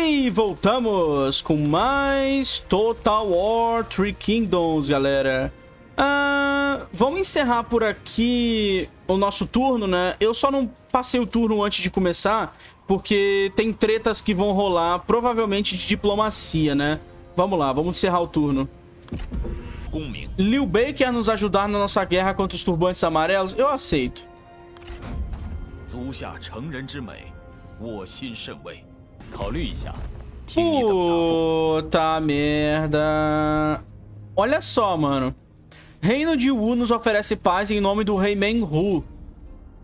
E voltamos com mais Total War Three Kingdoms, galera. Ah, vamos encerrar por aqui o nosso turno, né? Eu só não passei o turno antes de começar, porque tem tretas que vão rolar, provavelmente de diplomacia, né? Vamos lá, vamos encerrar o turno. Liu Bei quer nos ajudar na nossa guerra contra os turbantes amarelos? Eu aceito. 足下成人之美，我心甚慰。 考虑一下，听你怎么答复。 Puta merda. Olha só, mano. Reino de Wu nos oferece paz em nome do rei Menhu.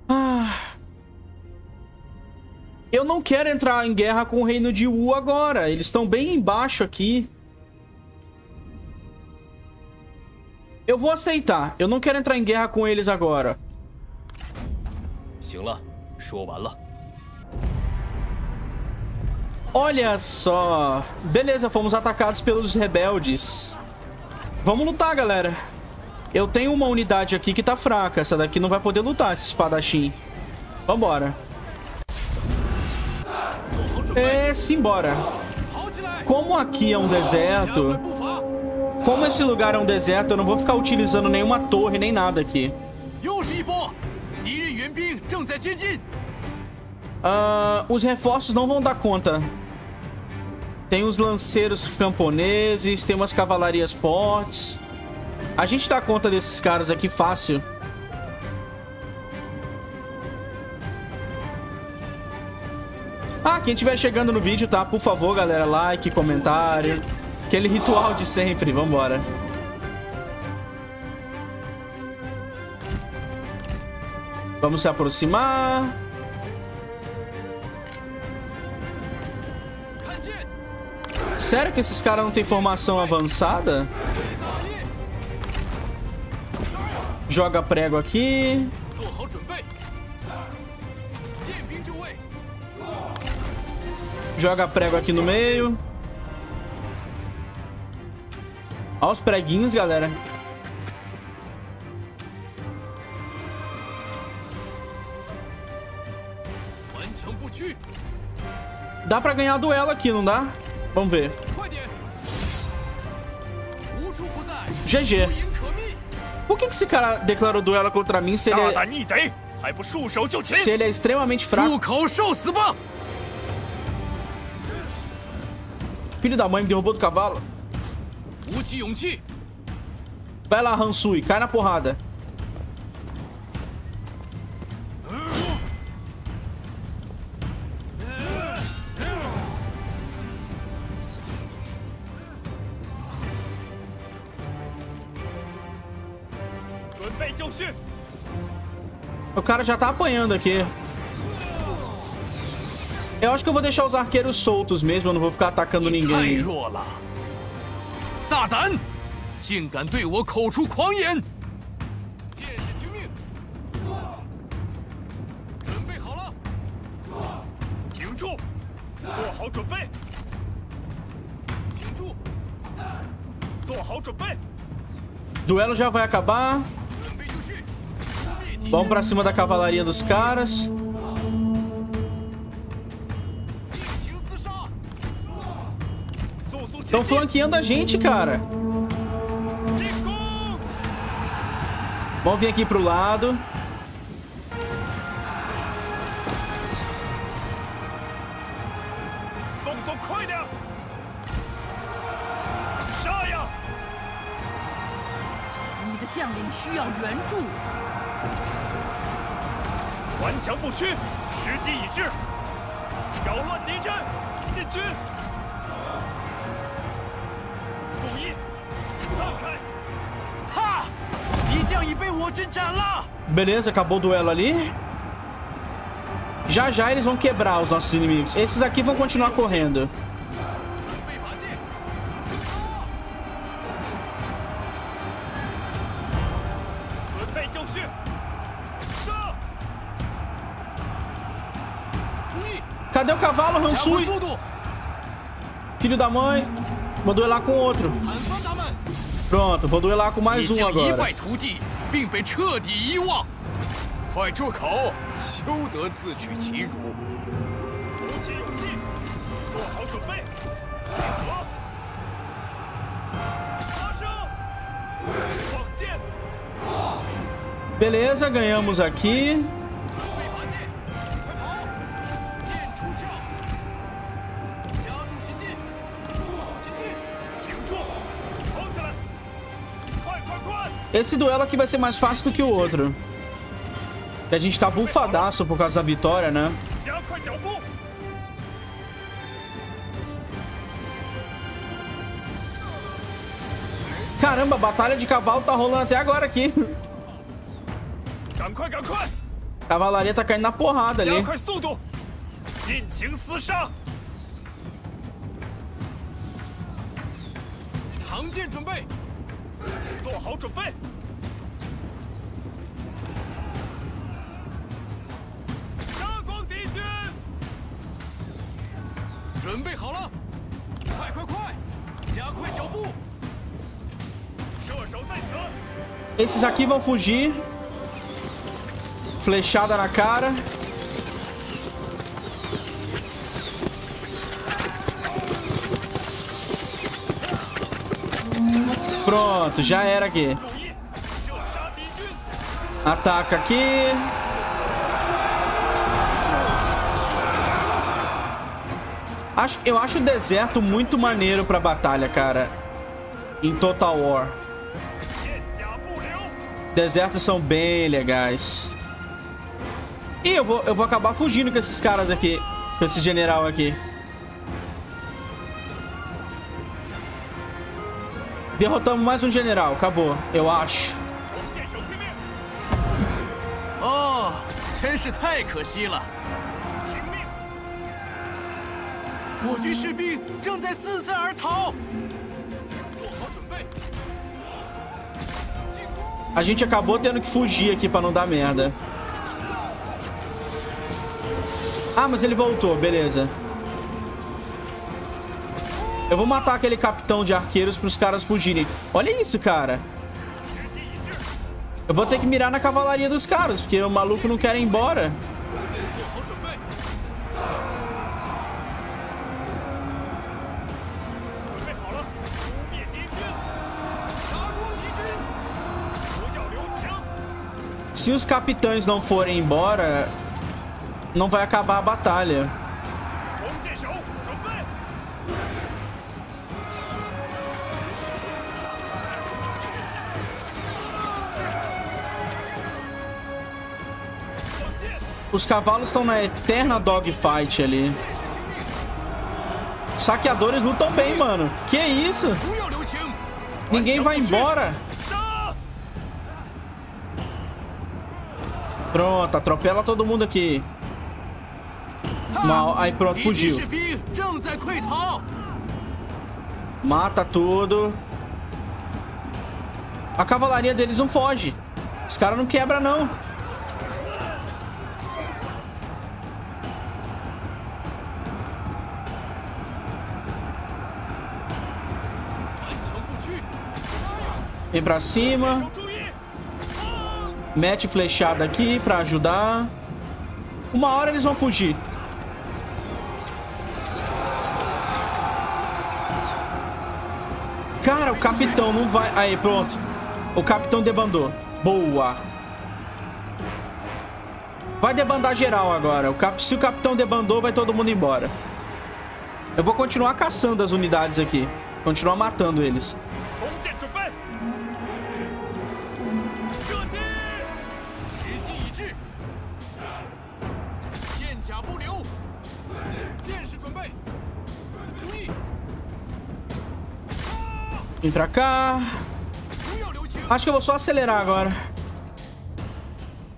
Ah. Eu não quero entrar em guerra com o reino de Wu agora. Eles estão bem embaixo aqui. Eu vou aceitar. Eu não quero entrar em guerra com eles agora. 行了，说完了。 Olha só. Beleza, fomos atacados pelos rebeldes. Vamos lutar, galera. Eu tenho uma unidade aqui que tá fraca. Essa daqui não vai poder lutar, esse espadachim. Vambora. É, simbora. Como aqui é um deserto... Como esse lugar é um deserto, eu não vou ficar utilizando nenhuma torre nem nada aqui. Uh, os reforços não vão dar conta. Tem os lanceiros camponeses, tem umas cavalarias fortes. A gente dá conta desses caras aqui fácil. Ah, quem estiver chegando no vídeo, tá? Por favor, galera, like, comentário. Aquele ritual de sempre, vambora. Vamos se aproximar. Sério que esses caras não têm formação avançada? Joga prego aqui. Joga prego aqui no meio. Olha os preguinhos, galera. Dá pra ganhar duelo aqui, não dá? Vamos ver. GG. Por que, esse cara declarou duelo contra mim se ele é... Se ele é extremamente fraco. Filho da mãe me derrubou do cavalo. Vai lá, Hansui. Cai na porrada. cara já tá apanhando aqui. Eu acho que eu vou deixar os arqueiros soltos mesmo, eu não vou ficar atacando ninguém. Duelo já vai acabar. Vamos pra cima da cavalaria dos caras. Estão flanqueando a gente, cara. Vamos vir aqui pro lado. Beleza, acabou o duelo ali. Já já eles vão quebrar os nossos inimigos. Esses aqui vão continuar correndo. Cadê o cavalo, Hansui? Filho da mãe. Vou duelar com outro. Pronto, vou duelar com mais um agora. 并被彻底遗忘。快住口休得自取其辱。鼓起勇气做好准备。集合发射创建好 Esse duelo aqui vai ser mais fácil do que o outro. E a gente tá bufadaço por causa da vitória, né? Caramba, a batalha de cavalo tá rolando até agora aqui. Cavalaria tá caindo na porrada ali. 做好准备。杀光敌军！准备好了，快快快，加快脚步！射手在此， Esses aqui vão fugir. Flechada na cara. Pronto, já era aqui. Ataca aqui. Acho, eu acho o deserto muito maneiro pra batalha, cara. Em Total War. Desertos são bem legais. E eu vou, eu vou acabar fugindo com esses caras aqui. Com esse general aqui. Derrotamos mais um general, acabou, eu acho. Oh, a gente acabou tendo que fugir aqui pra não dar merda. Ah, mas ele voltou, beleza. Eu vou matar aquele capitão de arqueiros para os caras fugirem. Olha isso, cara. Eu vou ter que mirar na cavalaria dos caras, porque o maluco não quer ir embora. Se os capitães não forem embora, não vai acabar a batalha. Os cavalos estão na eterna dogfight ali. Saqueadores lutam bem, mano. Que isso? Ninguém vai embora. Pronto, atropela todo mundo aqui. Mal, aí pronto, fugiu. Mata tudo. A cavalaria deles não foge. Os caras não quebra não. Vem pra cima. Mete flechada aqui pra ajudar. Uma hora eles vão fugir. Cara, o capitão não vai... Aí, pronto. O capitão debandou. Boa. Vai debandar geral agora. O cap... Se o capitão debandou, vai todo mundo embora. Eu vou continuar caçando as unidades aqui. Continuar matando eles. Vim pra cá. Acho que eu vou só acelerar agora.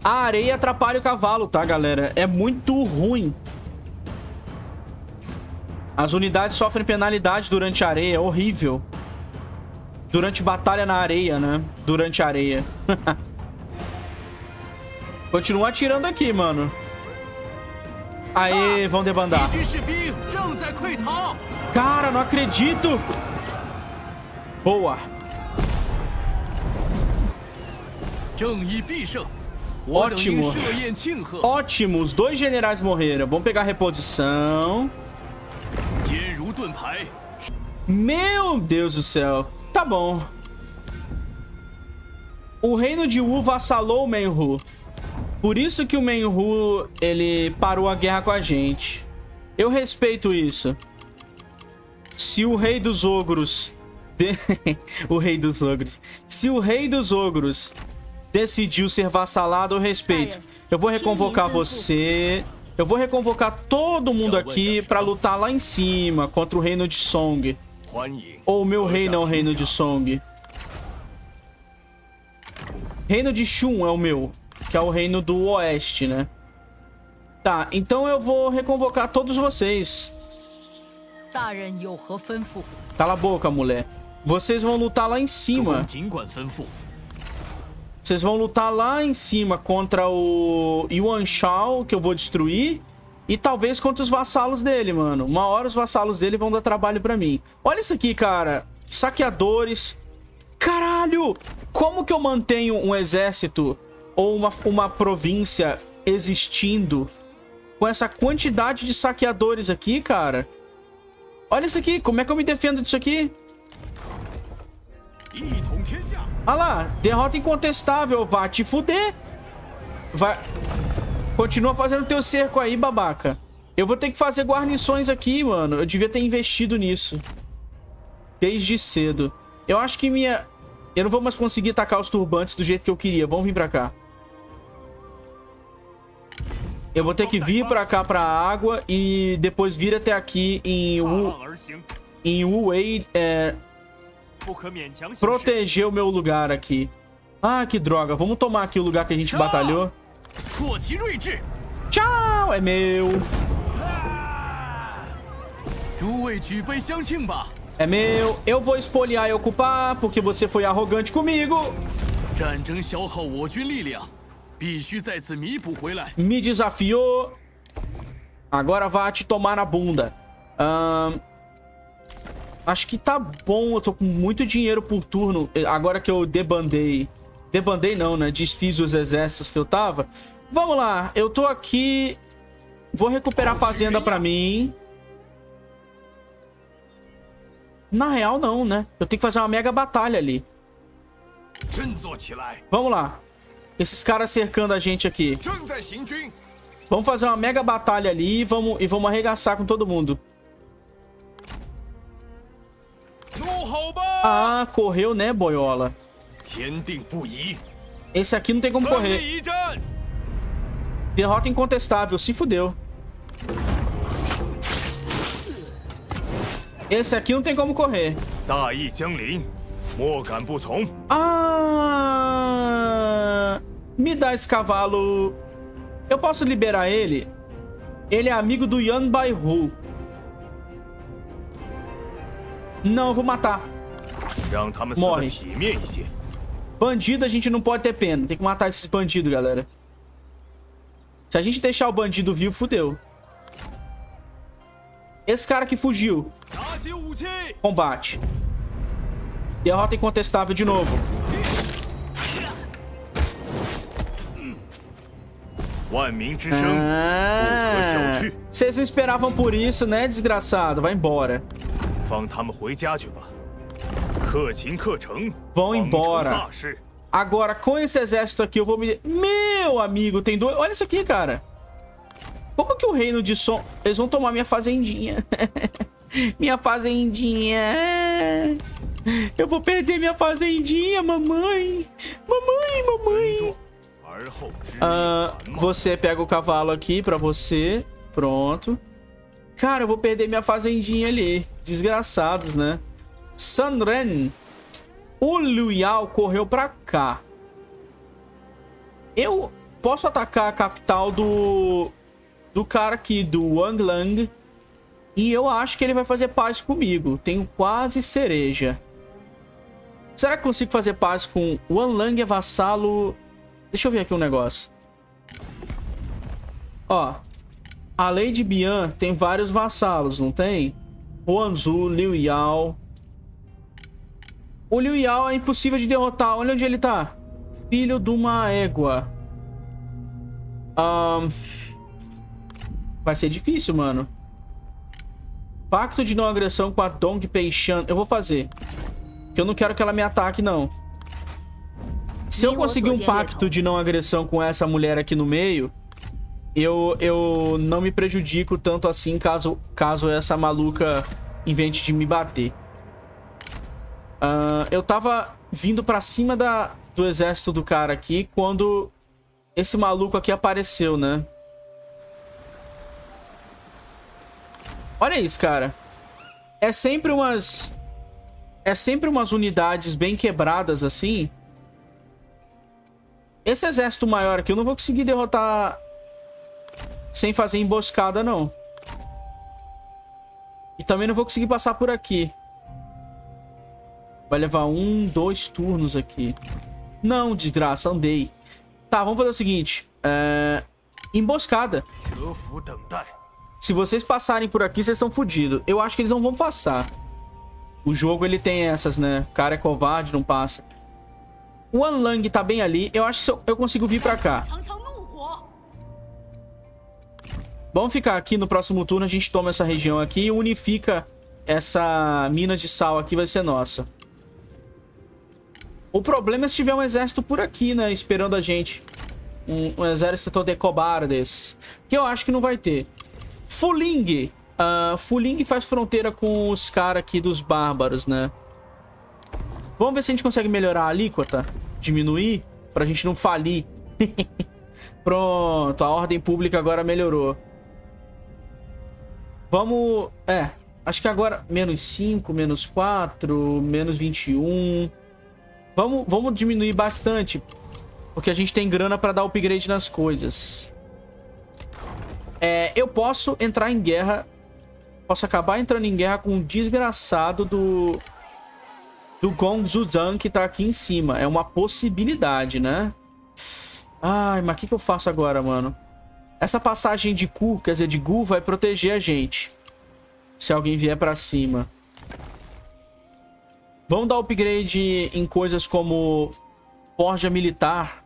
A areia atrapalha o cavalo, tá, galera? É muito ruim. As unidades sofrem penalidade durante a areia. É horrível. Durante batalha na areia, né? Durante a areia. Continua atirando aqui, mano. Aê, vão debandar. Cara, não acredito! Boa! Ótimo! Ótimo! Os dois generais morreram. Vamos pegar a reposição. Meu Deus do céu. Tá bom. O reino de Wu vassalou o Menhu. Por isso que o Menhu, ele parou a guerra com a gente. Eu respeito isso. Se o rei dos ogros o rei dos ogros. Se o rei dos ogros decidiu ser vassalado, eu respeito. Eu vou reconvocar você. Eu vou reconvocar todo mundo aqui pra lutar lá em cima contra o reino de Song. Ou o meu reino é o reino de Song. Reino de Shun é o meu, que é o reino do oeste, né? Tá, então eu vou reconvocar todos vocês. Cala a boca, mulher. Vocês vão lutar lá em cima. Vocês vão lutar lá em cima contra o Yuan Shao, que eu vou destruir. E talvez contra os vassalos dele, mano. Uma hora os vassalos dele vão dar trabalho pra mim. Olha isso aqui, cara. Saqueadores. Caralho! Como que eu mantenho um exército ou uma, uma província existindo com essa quantidade de saqueadores aqui, cara? Olha isso aqui. Como é que eu me defendo disso aqui? Ah lá, derrota incontestável, vá te fuder. Vai... Continua fazendo teu cerco aí, babaca. Eu vou ter que fazer guarnições aqui, mano. Eu devia ter investido nisso. Desde cedo. Eu acho que minha... Eu não vou mais conseguir atacar os turbantes do jeito que eu queria. Vamos vir pra cá. Eu vou ter que vir pra cá, pra água. E depois vir até aqui em... U, Em Wu Wei... É proteger o meu lugar aqui. Ah, que droga. Vamos tomar aqui o lugar que a gente batalhou. Tchau, é meu. É meu. Eu vou espoliar e ocupar, porque você foi arrogante comigo. Me desafiou. Agora vá te tomar na bunda. Ahn... Um... Acho que tá bom, eu tô com muito dinheiro por turno. Agora que eu debandei... Debandei não, né? Desfiz os exércitos que eu tava. Vamos lá, eu tô aqui... Vou recuperar a fazenda pra mim. Na real, não, né? Eu tenho que fazer uma mega batalha ali. Vamos lá. Esses caras cercando a gente aqui. Vamos fazer uma mega batalha ali e vamos, e vamos arregaçar com todo mundo. Ah, correu, né, boiola? Esse aqui não tem como correr. Derrota incontestável, se fudeu. Esse aqui não tem como correr. Ah! Me dá esse cavalo. Eu posso liberar ele? Ele é amigo do Yan Baihu. Não, eu vou matar. Morre. Bandido a gente não pode ter pena. Tem que matar esses bandidos, galera. Se a gente deixar o bandido vivo, fodeu. Esse cara que fugiu. Combate. Derrota incontestável de novo. Ah, vocês não esperavam por isso, né, desgraçado? Vai embora. 放他们回家去吧。克勤克诚， Vão 方成 embora. 大事。 Agora, com esse exército aqui, eu vou me... Meu amigo, tem dois... Olha isso aqui, cara. Como que o reino de som... Eles vão tomar minha fazendinha. minha fazendinha. Eu vou perder minha fazendinha, mamãe. Mamãe, mamãe. 而后知 Ah, 难嘛 você pega o cavalo aqui pra você. Pronto. Cara, eu vou perder minha fazendinha ali. Desgraçados, né? Sanren. O Liu Yao correu pra cá. Eu posso atacar a capital do... Do cara aqui, do Wang Lang. E eu acho que ele vai fazer paz comigo. Tenho quase cereja. Será que consigo fazer paz com... Wang Lang é vassalo... Deixa eu ver aqui um negócio. Ó. A Lady Bian tem vários vassalos, não tem? Huanzu, Liu Yao. O Liu Yao é impossível de derrotar. Olha onde ele tá. Filho de uma égua. Ahn, Vai ser difícil, mano. Pacto de não agressão com a Dong Peishan. Eu vou fazer. Porque eu não quero que ela me ataque, não. se eu conseguir um pacto de não agressão com essa mulher aqui no meio, eu, eu não me prejudico tanto assim caso, caso essa maluca invente de me bater. Uh, eu tava vindo pra cima da, do exército do cara aqui quando esse maluco aqui apareceu, né? Olha isso, cara. É sempre umas... É sempre umas unidades bem quebradas, assim. Esse exército maior aqui eu não vou conseguir derrotar sem fazer emboscada, não. E também não vou conseguir passar por aqui. Vai levar um, dois turnos aqui. Não, desgraça, andei. Tá, vamos fazer o seguinte. É... Emboscada. Se vocês passarem por aqui, vocês estão fodidos. Eu acho que eles não vão passar. O jogo, ele tem essas, né? O cara é covarde, não passa. O Anlang tá bem ali. Eu acho que eu consigo vir pra cá. Vamos ficar aqui no próximo turno. A gente toma essa região aqui e unifica essa mina de sal aqui. Vai ser nossa. O problema é se tiver um exército por aqui, né? Esperando a gente. Um, um exército de cobardes. Que eu acho que não vai ter. Fuling. Uh, Fuling faz fronteira com os caras aqui dos bárbaros, né? Vamos ver se a gente consegue melhorar a alíquota. Diminuir. Pra gente não falir. Pronto. A ordem pública agora melhorou. Vamos... É. Acho que agora... Menos 5, menos 4, menos 21... Vamos, vamos diminuir bastante. Porque a gente tem grana pra dar upgrade nas coisas. É, eu posso entrar em guerra... Posso acabar entrando em guerra com um desgraçado do... Do Gong Zuzan que tá aqui em cima. É uma possibilidade, né? Ai, mas o que, que eu faço agora, mano? Essa passagem de Ku, quer dizer, de Gu, vai proteger a gente. Se alguém vier pra cima. Vamos dar upgrade em coisas como forja militar.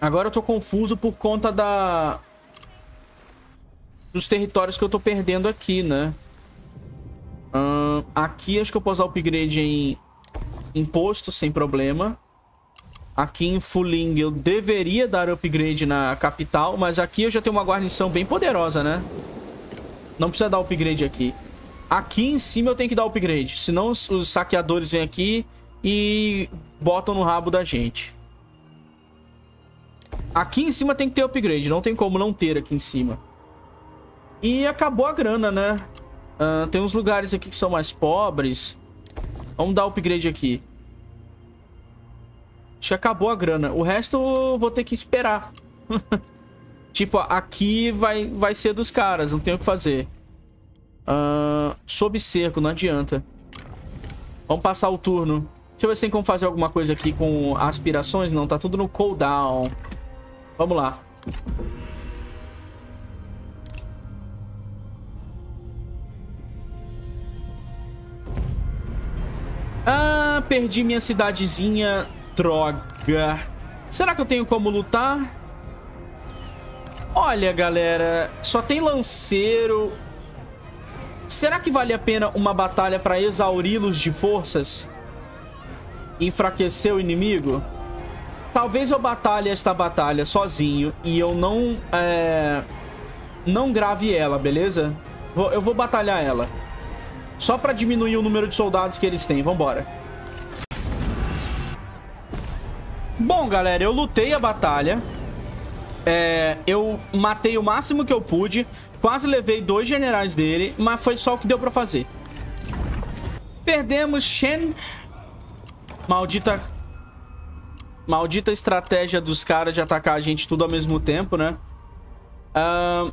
Agora eu tô confuso por conta da... Dos territórios que eu tô perdendo aqui, né? Aqui acho que eu posso dar upgrade em imposto sem problema. Aqui em Fuling eu deveria dar upgrade na capital, mas aqui eu já tenho uma guarnição bem poderosa, né? Não precisa dar upgrade aqui. Aqui em cima eu tenho que dar upgrade. Senão os, os saqueadores vêm aqui e botam no rabo da gente. Aqui em cima tem que ter upgrade. Não tem como não ter aqui em cima. E acabou a grana, né? Uh, tem uns lugares aqui que são mais pobres. Vamos dar upgrade aqui. Acho que acabou a grana. O resto eu vou ter que esperar. Tipo, aqui vai, vai ser dos caras, não tem o que fazer. Uh, sob cerco, não adianta. Vamos passar o turno. Deixa eu ver se tem como fazer alguma coisa aqui com aspirações. Não, tá tudo no cooldown. Vamos lá. Ah, perdi minha cidadezinha. Droga. Será que eu tenho como lutar? Olha, galera, só tem lanceiro. Será que vale a pena uma batalha para exauri-los de forças? Enfraquecer o inimigo? Talvez eu batalhe esta batalha sozinho e eu não, é, não grave ela, beleza? Eu vou batalhar ela. Só para diminuir o número de soldados que eles têm. Vambora. Bom, galera, eu lutei a batalha. É, eu matei o máximo que eu pude. Quase levei dois generais dele, mas foi só o que deu pra fazer. Perdemos Shen. Maldita... Maldita estratégia dos caras de atacar a gente tudo ao mesmo tempo, né? Uh,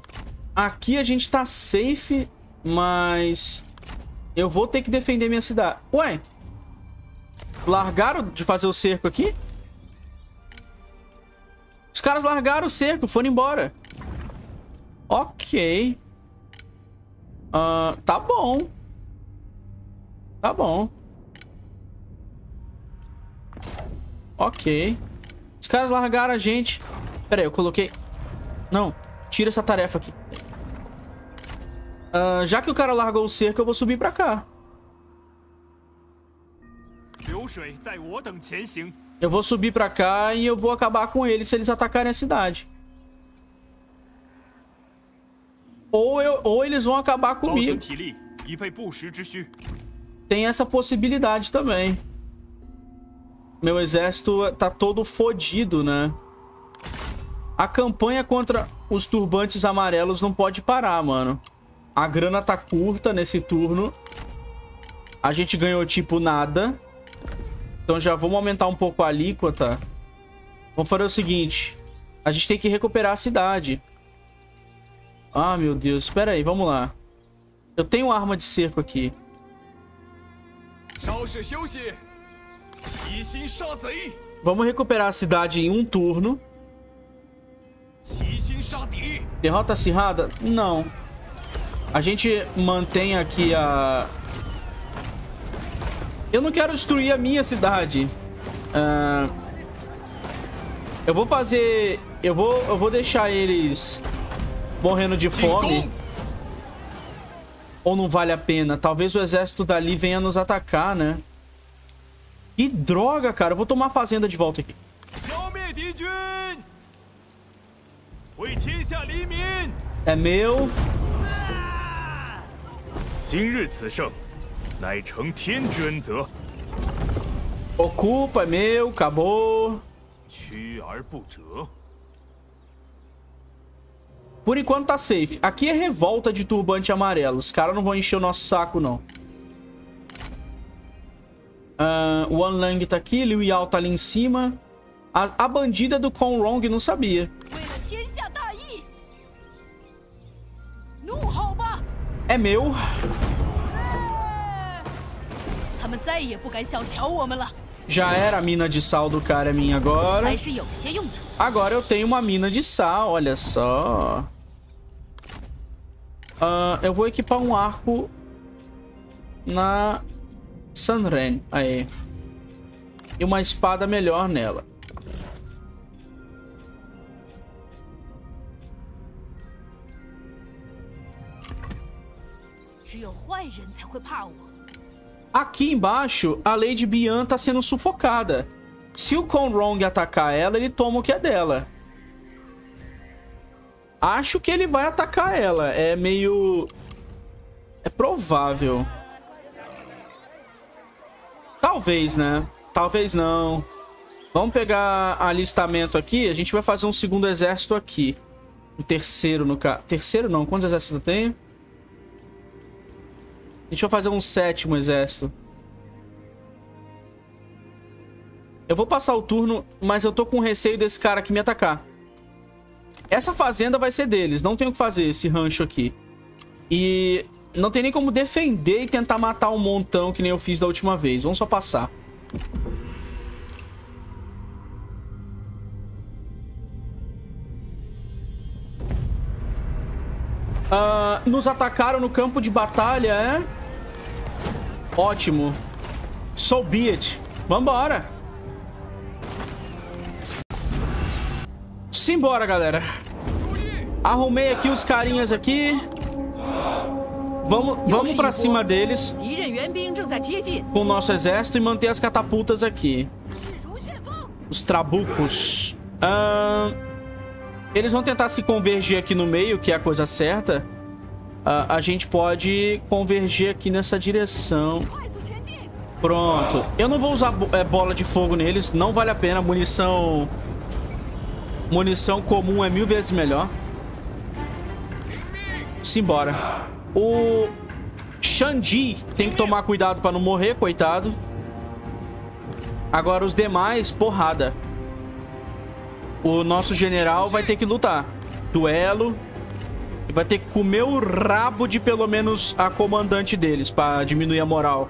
aqui a gente tá safe, mas... Eu vou ter que defender minha cidade. Ué? Largaram de fazer o cerco aqui? Os caras largaram o cerco, foram embora. Ok. Uh, tá bom. Tá bom. Ok. Os caras largaram a gente. Pera aí, eu coloquei... Não, tira essa tarefa aqui. Uh, já que o cara largou o cerco, eu vou subir pra cá. 流水在我等前行。 eu vou subir pra cá e eu vou acabar com eles se eles atacarem a cidade. Ou, eu, ou eles vão acabar comigo. Tem essa possibilidade também. Meu exército tá todo fodido, né? A campanha contra os turbantes amarelos não pode parar, mano. A grana tá curta nesse turno. A gente ganhou, tipo, nada. Então já vamos aumentar um pouco a alíquota. Vamos fazer o seguinte. A gente tem que recuperar a cidade. Ah, meu Deus. Espera aí, vamos lá. Eu tenho arma de cerco aqui. Vamos recuperar a cidade em um turno. Derrota acirrada? Não. A gente mantém aqui a, Eu não quero destruir a minha cidade. Ah, Eu vou fazer... Eu vou, eu vou deixar eles morrendo de 进 fome. 攻！ Ou não vale a pena? Talvez o exército dali venha nos atacar, né? Que droga, cara. Eu vou tomar a fazenda de volta aqui. 消灭敌军，为天下黎民。 É meu. 今日此胜，乃承天之恩泽， Ocupa, é meu, acabou. Por enquanto tá safe. Aqui é revolta de turbante amarelo. Os caras não vão encher o nosso saco, não. Uh, o Anlang tá aqui, Liu Yao tá ali em cima. A, a bandida do Kong Rong não sabia. Tá é meu. 他们再也不敢小瞧我们了， Já era a mina de sal do cara é minha agora. 还是有些用处。 Agora eu tenho uma mina de sal, olha só. Ah, eu vou equipar um arco na Sunren. Aí. E uma espada melhor nela. 只有坏人才会怕我。 Aqui embaixo, a Lady Bian tá sendo sufocada. Se o Conrong atacar ela, ele toma o que é dela. Acho que ele vai atacar ela. É meio... É provável. Talvez, né? Talvez não. Vamos pegar alistamento aqui. A gente vai fazer um segundo exército aqui. Um terceiro no caso. Terceiro não. Quantos exércitos eu tenho? A gente vai fazer um sétimo exército. Eu vou passar o turno, mas eu tô com receio desse cara aqui me atacar. Essa fazenda vai ser deles. Não tem o que fazer, esse rancho aqui. E não tem nem como defender e tentar matar um montão que nem eu fiz da última vez. Vamos só passar. Ah, nos atacaram no campo de batalha, é? Ótimo. So be it. Vambora. Simbora, galera. Arrumei aqui os carinhas aqui. Vamos, vamos pra cima deles. Com o nosso exército e manter as catapultas aqui. Os trabucos. Eles vão tentar se convergir aqui no meio, que é a coisa certa a, gente pode convergir aqui nessa direção. Pronto. Eu não vou usar é, bola de fogo neles, não vale a pena. Munição... Munição comum é mil vezes melhor. Simbora. O Xandi tem que tomar cuidado pra não morrer, coitado. Agora os demais, porrada. O nosso general vai ter que lutar. Duelo. E vai ter que comer o rabo de pelo menos a comandante deles pra diminuir a moral.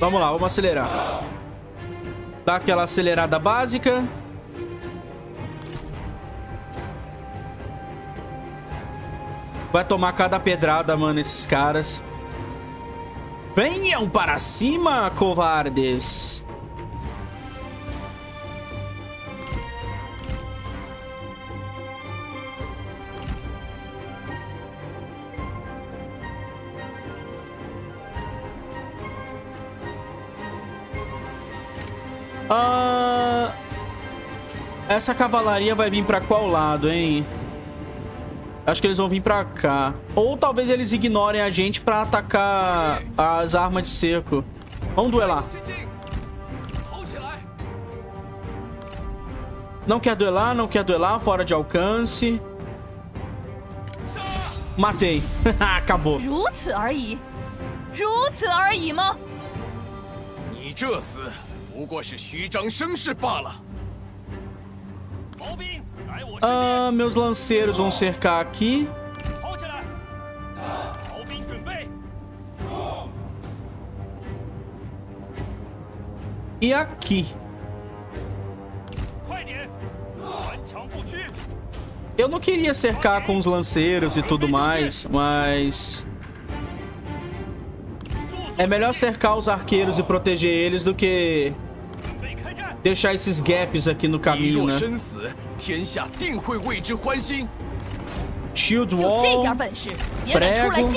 Vamos lá, vamos acelerar. Dá aquela acelerada básica. Vai tomar cada pedrada, mano, esses caras. Venham para cima, covardes. Ah, essa cavalaria vai vir pra qual lado, hein? Acho que eles vão vir pra cá. Ou talvez eles ignorem a gente pra atacar as armas de seco. Vamos duelar. Não quer duelar, não quer duelar, fora de alcance. Matei. Acabou. 如此而已，如此而已吗？你这厮不过是虚张声势罢了。毛兵来我身边， Ah, meus lanceiros vão cercar aqui. 跑起来！毛兵准备， E aqui. 快点，顽强不屈！ Eu não queria cercar com os lanceiros e tudo mais, mas... É melhor cercar os arqueiros e proteger eles do que 准备开战！ deixar esses gaps aqui no caminho, né? Shield wall. Prego.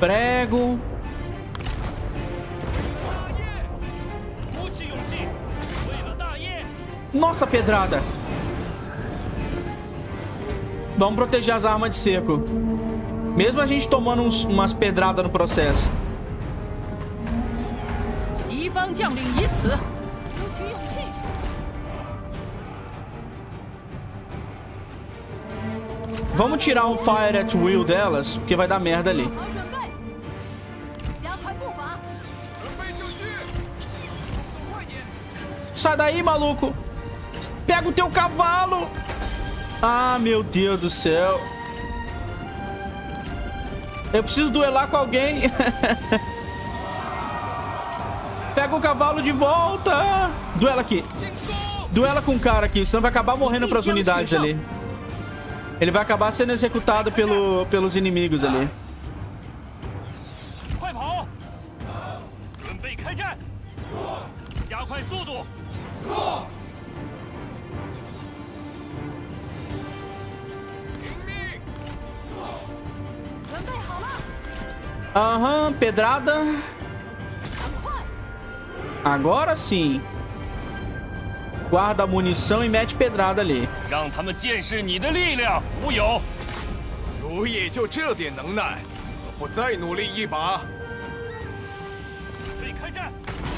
Prego. Nossa, pedrada. Vamos proteger as armas de seco. Mesmo a gente tomando uns, umas pedradas no processo. 敌方将领已死，鼓起勇气。 Vamos tirar um Fire at Will delas, porque vai dar merda ali. 好准备，加快步伐。准备就绪，动作快点！ Sai daí, maluco! Pega o teu cavalo! Ah, meu Deus do céu. Eu preciso duelar com alguém. Pega o cavalo de volta. Duela aqui. Duela com o cara aqui, senão vai acabar morrendo para as unidades ali. Ele vai acabar sendo executado pelo, pelos inimigos ali. Aham, uhum, pedrada. Agora sim. Guarda a munição e mete pedrada ali.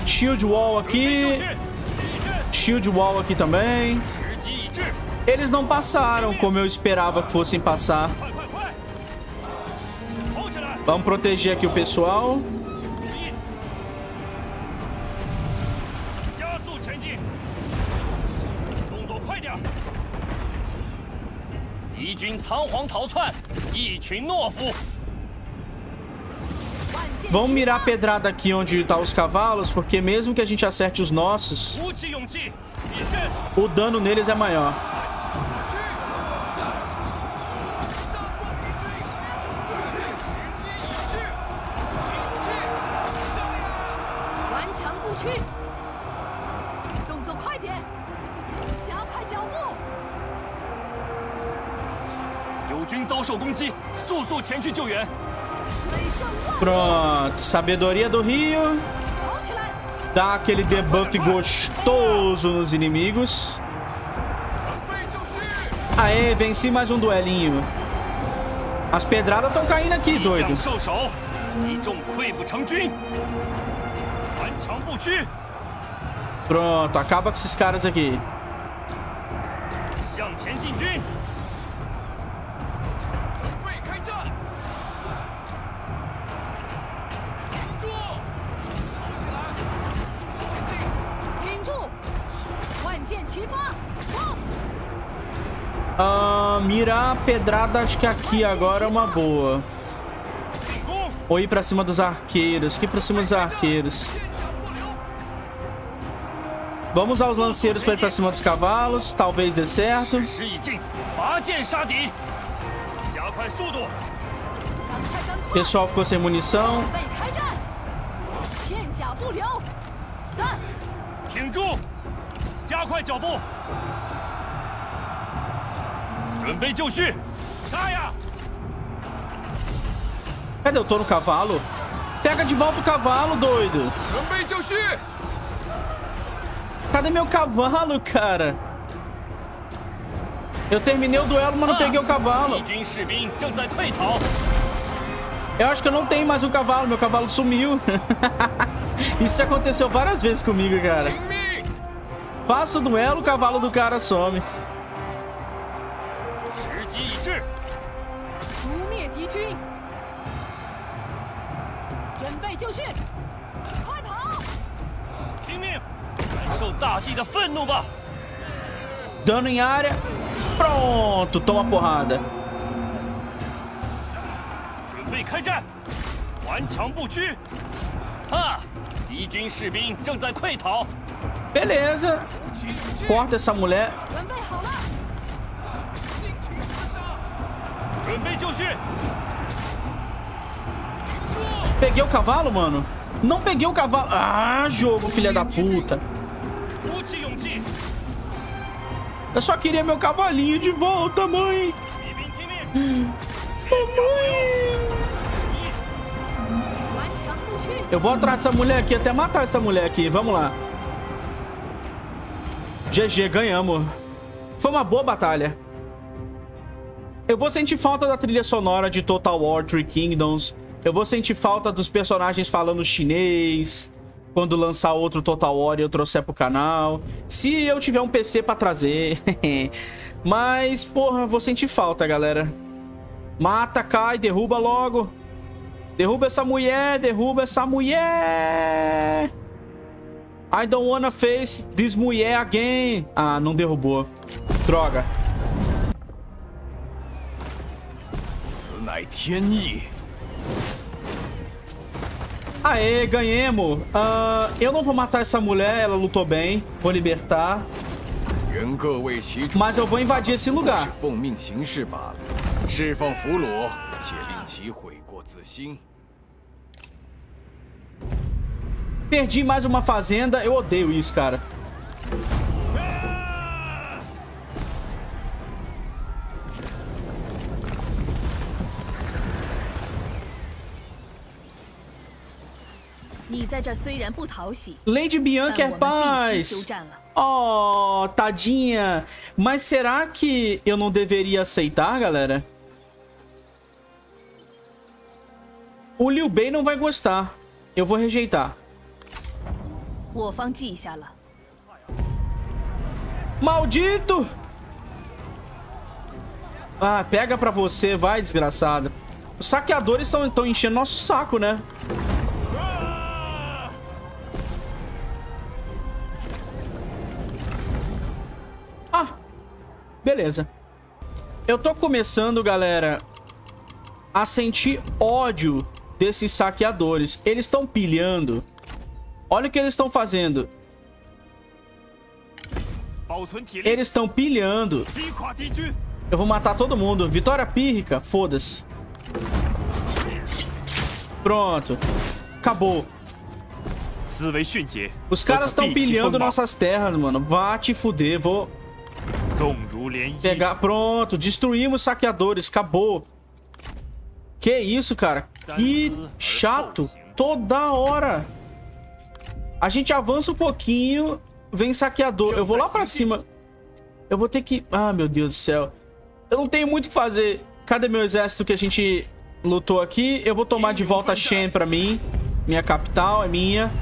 Shield wall aqui. Shield wall aqui também. Eles não passaram como eu esperava que fossem passar. Vamos proteger aqui o pessoal. 敌军仓皇逃窜，一群懦夫！万箭 Vamos 齐 mirar a 发 pedrada aqui onde tá os cavalos, porque mesmo que a gente acerte os nossos, 鼓起勇气，立正！ o dano neles é maior. 军遭受攻击，速速前去救援！水上万 Pronto. Sabedoria do Rio. 跑起来！ Dá aquele debuff gostoso nos inimigos. 准备就绪！ Aê, venci mais um duelinho. As pedradas estão caindo aqui, 将 doido. 受首，敌众溃不成军，顽强不屈， Pronto, acaba com esses caras aqui. Ah, mirar a pedrada, acho que aqui agora é uma boa. Ou ir pra cima dos arqueiros. Que pra cima dos arqueiros. Vamos usar os lanceiros pra ir pra cima dos cavalos. Talvez dê certo. Pessoal ficou sem munição. 加快脚步！准备就绪！杀呀！ Cadê? Eu tô no cavalo? Pega Pega de volta o cavalo, doido. 准备就绪， Cadê meu cavalo, cara? Eu terminei o duelo, mas não peguei o cavalo. 敌军士兵正在退逃， Eu acho que eu não tenho mais um cavalo. Meu cavalo sumiu. Isso aconteceu várias vezes comigo, cara. 听命！ Passa o duelo, o cavalo do cara some. 时机已至，诛灭敌军，准备就绪，快跑！听命，感受大地的愤怒吧！ Dano em área. Pronto, toma porrada. 准备开战，顽强不屈。啊！敌军士兵正在溃逃， Beleza. Corta essa mulher. Peguei o cavalo, mano? Não peguei o cavalo. Ah, jogo, filha da puta. Eu só queria meu cavalinho de volta, mãe. Mãe. Eu vou atrás dessa mulher aqui até matar essa mulher aqui. Vamos lá. GG, ganhamos. Foi uma boa batalha. Eu vou sentir falta da trilha sonora de Total War Three Kingdoms. Eu vou sentir falta dos personagens falando chinês. Quando lançar outro Total War eu trouxer pro canal. Se eu tiver um PC pra trazer. Mas, porra, vou sentir falta, galera. Mata, cai, derruba logo. Derruba essa mulher, derruba essa mulher. I don't wanna face this mulher again. Ah, não derrubou. Droga. Aê, ganhemos. Uh, eu não vou matar essa mulher, ela lutou bem. Vou libertar. Mas eu vou invadir esse lugar. Perdi mais uma fazenda. Eu odeio isso, cara. Lady Bianca é paz. Oh, tadinha. Mas será que eu não deveria aceitar, galera? O Liu Bei não vai gostar. Eu vou rejeitar. 我方记下了， Maldito! Ah, pega pra você, vai, desgraçado. Os saqueadores estão enchendo nosso saco, né? Ah, beleza. Eu tô começando, galera, a sentir ódio desses saqueadores. Eles estão pilhando. Olha o que eles estão fazendo. Eles estão pilhando. Eu vou matar todo mundo. Vitória pírrica? Foda-se. Pronto. Acabou. Os caras estão pilhando nossas terras, mano. Vá te fuder, vou... Pegar... Pronto, destruímos saqueadores, acabou. Que isso, cara? Que chato. Toda hora. A gente avança um pouquinho, vem saqueador. Eu vou lá pra cima. Eu vou ter que... Ah, meu Deus do céu. Eu não tenho muito o que fazer. Cadê meu exército que a gente lutou aqui? Eu vou tomar de volta a Shen pra mim. Minha capital é minha.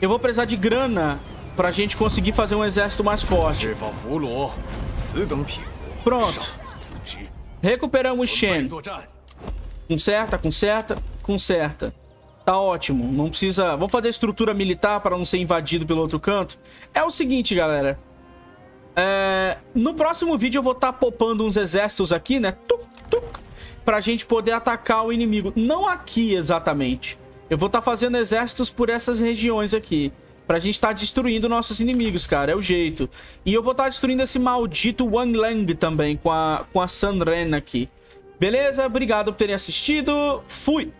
Eu vou precisar de grana pra gente conseguir fazer um exército mais forte. Pronto. Recuperamos Shen. Conserta, conserta, conserta. Tá ótimo. Não precisa... Vamos fazer estrutura militar para não ser invadido pelo outro canto. É o seguinte, galera. É... No próximo vídeo eu vou estar popando uns exércitos aqui, né? Tuc, tuc, pra gente poder atacar o inimigo. Não aqui exatamente. Eu vou estar fazendo exércitos por essas regiões aqui. Pra gente estar destruindo nossos inimigos, cara. É o jeito. E eu vou estar destruindo esse maldito Wang Lang também com a, com a Sun Ren aqui. Beleza? Obrigado por terem assistido. Fui!